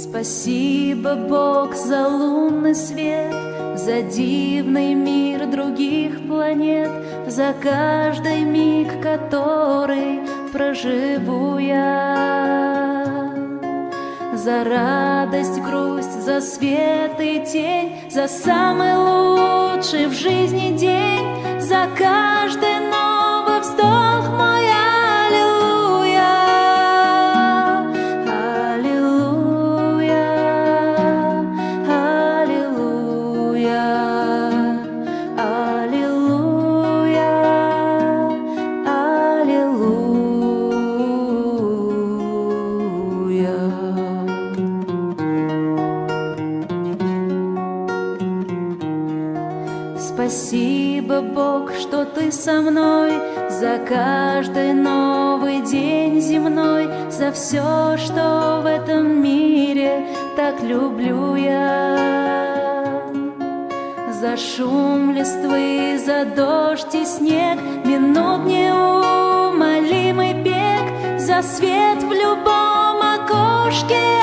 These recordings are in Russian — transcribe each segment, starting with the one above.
Спасибо, Бог, за лунный свет, За дивный мир других планет, За каждый миг, который проживу я. За радость, грусть, за свет и тень, За самый лучший в жизни день, Спасибо, Бог, что ты со мной. За каждый новый день земной За все, что в этом мире так люблю я. За шум листвы, за дождь и снег Минут неумолимый бег За свет в любом окошке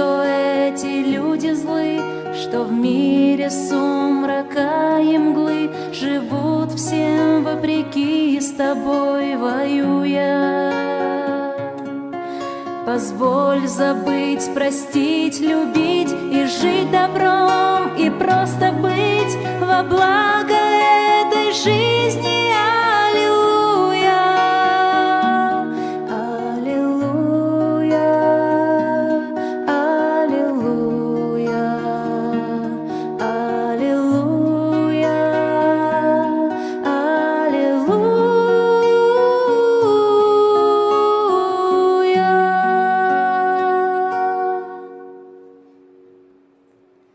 что эти люди злы, что в мире сумрака и мглы живут всем вопреки с тобой воюя. Позволь забыть, простить, любить и жить добром и просто быть во благо